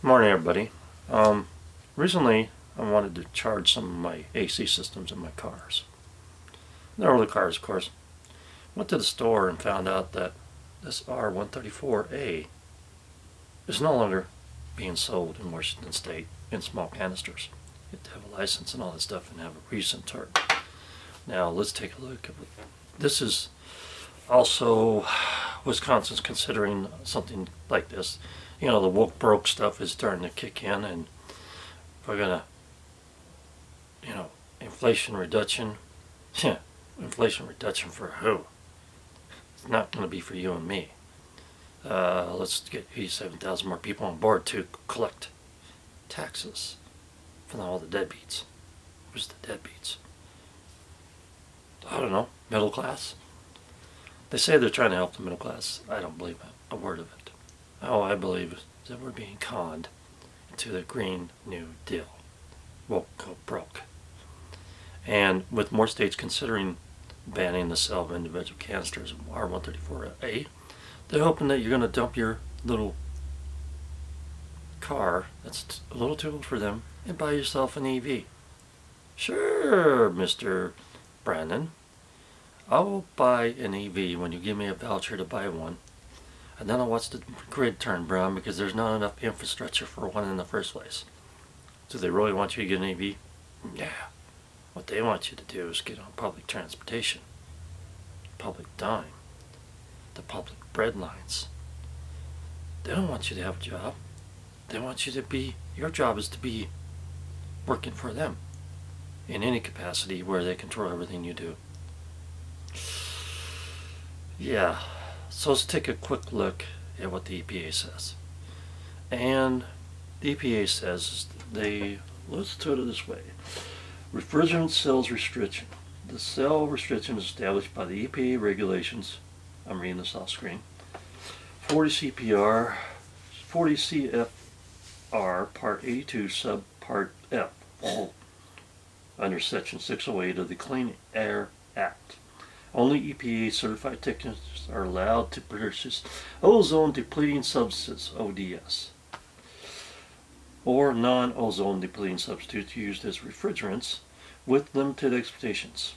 Morning, everybody. Um, recently, I wanted to charge some of my AC systems in my cars. They're older cars, of course. Went to the store and found out that this R134A is no longer being sold in Washington State in small canisters. You have to have a license and all that stuff and have a recent turn. Now, let's take a look this is. Also, Wisconsin's considering something like this you know, the woke broke stuff is starting to kick in and we're gonna, you know, inflation reduction, yeah, inflation reduction for who? It's not gonna be for you and me. Uh, let's get 87,000 more people on board to collect taxes from all the deadbeats. Who's the deadbeats? I don't know, middle class? They say they're trying to help the middle class. I don't believe a word of it. Oh, I believe that we're being conned into the Green New Deal. Woke go broke. And with more states considering banning the sale of individual canisters of R134A, they're hoping that you're going to dump your little car that's a little too old for them and buy yourself an EV. Sure, Mr. Brandon. I'll buy an EV when you give me a voucher to buy one and then I'll watch the grid turn brown because there's not enough infrastructure for one in the first place. Do they really want you to get an EV? Yeah. What they want you to do is get on public transportation, public dime, the public bread lines. They don't want you to have a job. They want you to be, your job is to be working for them in any capacity where they control everything you do. Yeah. So let's take a quick look at what the EPA says. And the EPA says they, let's do it this way. Refrigerant sales restriction. The sale restriction is established by the EPA regulations. I'm reading this off screen. 40 CPR, 40 CFR, Part 82, Sub Part F, under Section 608 of the Clean Air Act. Only EPA certified technicians are allowed to purchase ozone depleting substances, ODS, or non-ozone depleting substitutes used as refrigerants with limited expectations.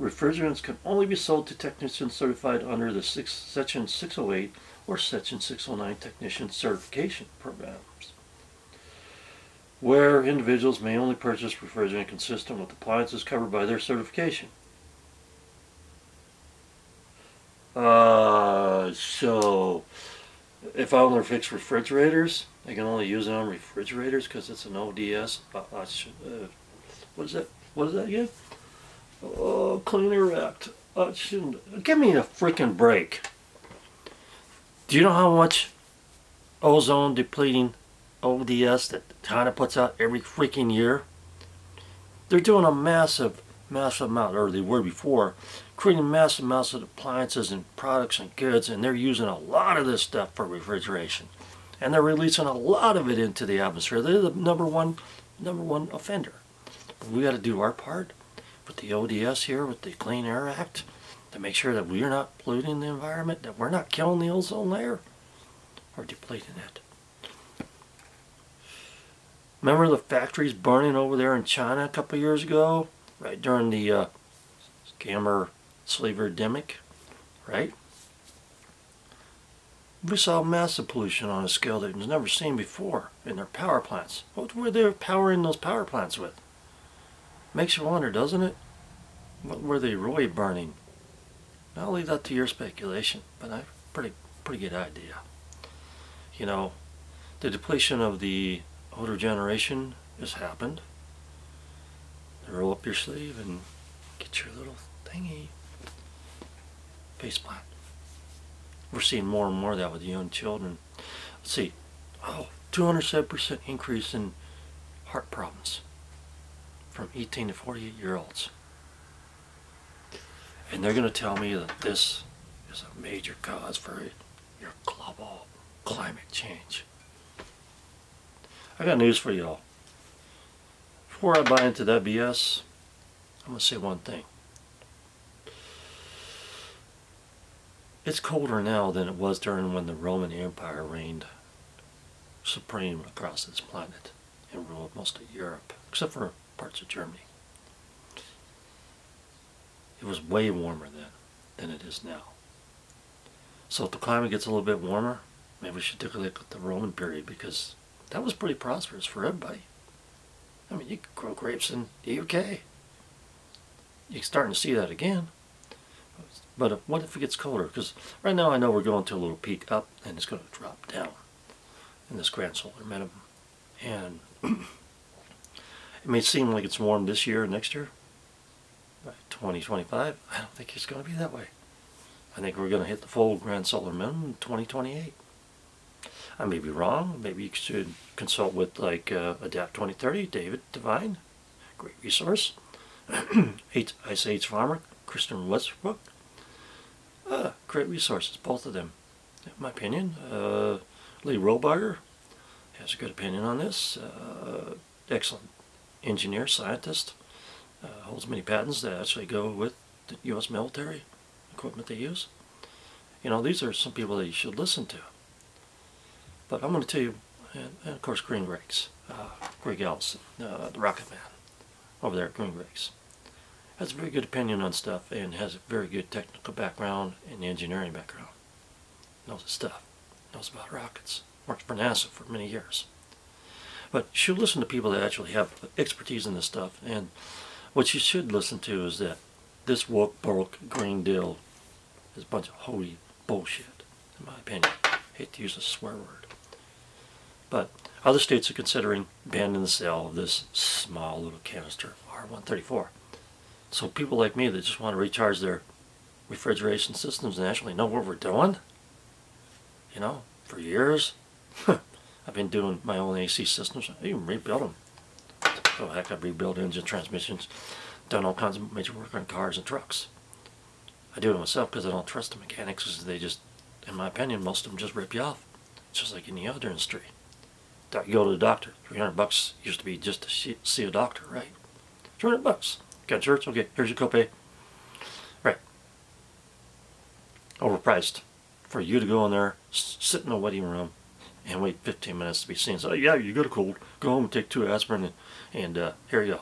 Refrigerants can only be sold to technicians certified under the six, Section 608 or Section 609 technician certification programs, where individuals may only purchase refrigerant consistent with appliances covered by their certification. Uh, so if I want to fix refrigerators, I can only use it on refrigerators because it's an ODS. Uh, uh, what is that? What is that again? Oh, Clean Air Act. Uh, give me a freaking break. Do you know how much ozone depleting ODS that China puts out every freaking year? They're doing a massive, massive amount, or they were before, creating massive amounts of appliances and products and goods, and they're using a lot of this stuff for refrigeration. And they're releasing a lot of it into the atmosphere. They're the number one, number one offender. But we got to do our part with the ODS here, with the Clean Air Act, to make sure that we're not polluting the environment, that we're not killing the ozone layer, or depleting it. Remember the factories burning over there in China a couple years ago? Right during the uh, scammer Slaverdemic, right? We saw massive pollution on a scale that was never seen before in their power plants. What were they powering those power plants with? Makes you wonder, doesn't it? What were they really burning? I'll leave that to your speculation, but I pretty, pretty good idea. You know, the depletion of the older generation has happened. Roll up your sleeve and get your little thingy faceplant. We're seeing more and more of that with young children. Let's see, oh, 207% increase in heart problems from 18 to 48 year olds. And they're going to tell me that this is a major cause for your global climate change. I got news for y'all. Before I buy into that BS, I'm going to say one thing. It's colder now than it was during when the Roman Empire reigned supreme across this planet and ruled most of Europe, except for parts of Germany. It was way warmer then than it is now. So if the climate gets a little bit warmer, maybe we should take a look at the Roman period because that was pretty prosperous for everybody. I mean, you could grow grapes in the UK. You're starting to see that again. But what if it gets colder? Because right now I know we're going to a little peak up and it's going to drop down in this grand solar minimum. And it may seem like it's warm this year or next year. By 2025, I don't think it's going to be that way. I think we're going to hit the full grand solar minimum in 2028. I may be wrong. Maybe you should consult with like uh, Adapt 2030, David DuByne, great resource. Ice Age Farmer, Christian Westbrook, uh, great resources, both of them, in my opinion. Uh, Lee Rollbarger has a good opinion on this. Uh, excellent engineer, scientist, uh, holds many patents that actually go with the U.S. military equipment they use. You know, these are some people that you should listen to. But I'm going to tell you, and, and of course, Green Rakes, uh, Greg Ellison, uh, the Rocket Man, over there at Green Rakes. Has a very good opinion on stuff and has a very good technical background and engineering background. Knows his stuff. Knows about rockets. Worked for NASA for many years. But you should listen to people that actually have expertise in this stuff. And what you should listen to is that this woke, broke, green deal is a bunch of holy bullshit, in my opinion. I hate to use a swear word. But other states are considering banning the sale of this small little canister R134. So people like me that just want to recharge their refrigeration systems and actually know what we're doing, you know, for years, I've been doing my own AC systems. I even rebuilt them. Oh heck, I've rebuilt engine transmissions, done all kinds of major work on cars and trucks. I do it myself because I don't trust the mechanics because they just, in my opinion, most of them just rip you off. It's just like any other industry. You go to the doctor, 300 bucks used to be just to see a doctor, right? 300 bucks. Got insurance? Okay, here's your copay. Right. Overpriced. For you to go in there, sit in a waiting room, and wait 15 minutes to be seen. So, yeah, you got a cold. Go home and take two aspirin, and, and uh, here you go.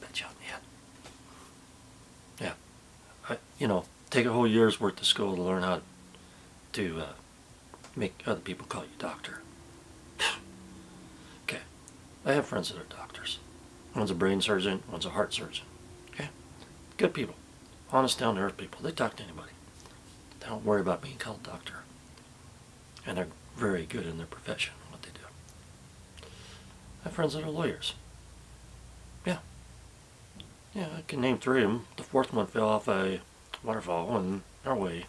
Bet you yeah. Yeah. I, you know, take a whole year's worth of school to learn how to uh, make other people call you doctor. okay. I have friends that are doctors. One's a brain surgeon, one's a heart surgeon. Okay? Good people. Honest, down to earth people. They talk to anybody. They don't worry about being called doctor. And they're very good in their profession, what they do. I have friends that are lawyers. Yeah. Yeah, I can name three of them. The fourth one fell off a waterfall in Norway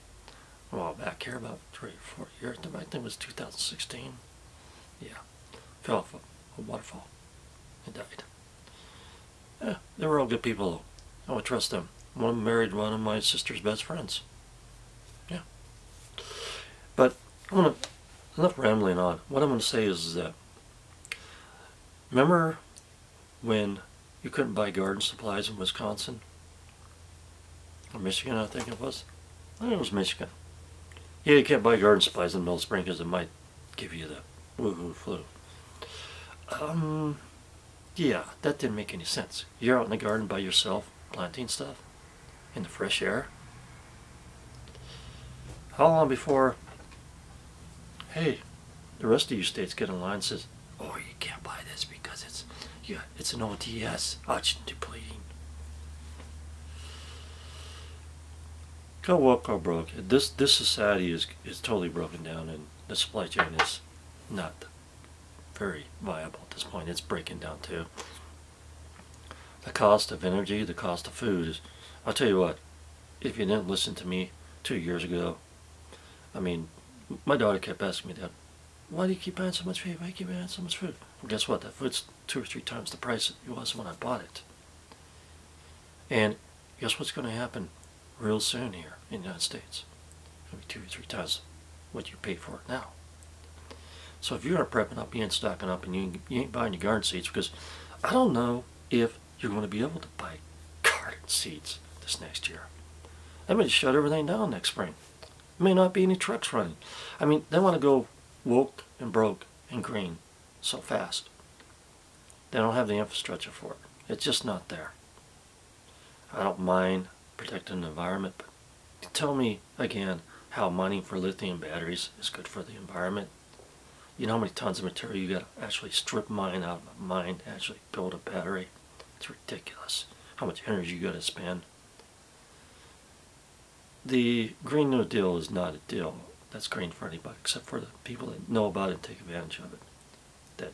a while back here, about three or four years. I think it was 2016. Yeah. Fell off a, a waterfall and died. Yeah, they were all good people. I would trust them. One married one of my sister's best friends. Yeah. But I'm gonna enough rambling on. What I'm gonna say is that remember when you couldn't buy garden supplies in Wisconsin? Or Michigan, I think it was. I think it was Michigan. Yeah, you can't buy garden supplies in the middle spring because it might give you the woohoo flu. Um, yeah, that didn't make any sense. You're out in the garden by yourself, planting stuff, in the fresh air. How long before, hey, the rest of you states get in line and says, oh, you can't buy this because it's, yeah, it's an ODS, oxygen depleting. Go woke, go broke. This this society is is totally broken down, and the supply chain is not very viable at this point. It's breaking down too. The cost of energy, the cost of food is, I'll tell you what, if you didn't listen to me two years ago, I mean, my daughter kept asking me that, why do you keep buying so much food? Why do you keep buying so much food? Well, guess what? That food's two or three times the price it was when I bought it. And guess what's going to happen real soon here in the United States? It's going to be two or three times what you pay for it now. So if you aren't prepping up, you ain't stocking up, and you ain't, you ain't buying your garden seeds, because I don't know if you're going to be able to buy garden seeds this next year. They may shut everything down next spring. There may not be any trucks running. I mean, they want to go woke and broke and green so fast. They don't have the infrastructure for it. It's just not there. I don't mind protecting the environment, but tell me again how mining for lithium batteries is good for the environment. You know how many tons of material you got to actually strip mine out of a mine to actually build a battery? It's ridiculous. How much energy you got to spend. The Green New Deal is not a deal that's green for anybody except for the people that know about it and take advantage of it. That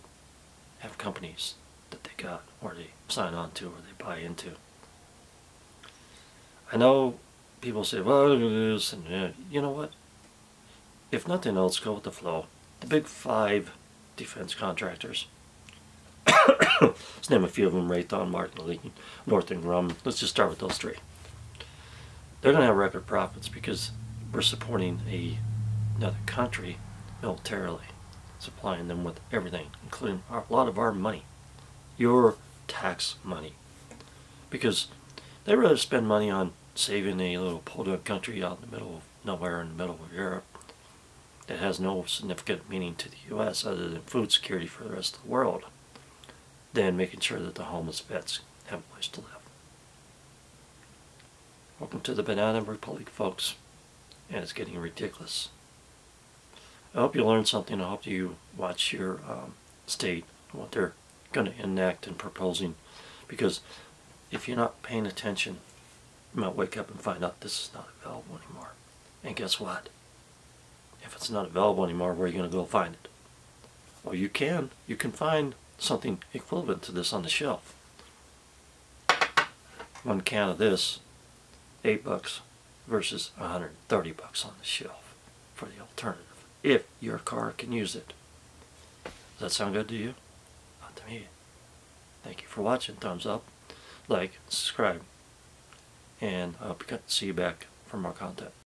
have companies that they got or they sign on to or they buy into. I know people say, well, and you know what? If nothing else, go with the flow. The big five defense contractors. Let's name a few of them, Raytheon, Martin, Lee, Northrop Grumman. Let's just start with those three. They're going to have record profits because we're supporting a, another country militarily, supplying them with everything, including our, a lot of our money, your tax money. Because they rather spend money on saving a little podunk country out in the middle of nowhere in the middle of Europe that has no significant meaning to the U.S. other than food security for the rest of the world than making sure that the homeless vets have a place to live. Welcome to the Banana Republic, folks. And it's getting ridiculous. I hope you learned something. I hope you watch your um, state, what they're going to enact and proposing. Because if you're not paying attention, you might wake up and find out this is not available anymore. And guess what? If it's not available anymore, where are you going to go find it? Well, you can. You can find something equivalent to this on the shelf. One can of this, eight bucks versus 130 bucks on the shelf for the alternative. If your car can use it. Does that sound good to you? Not to me. Thank you for watching. Thumbs up, like, subscribe, and I hope to see you back for more content.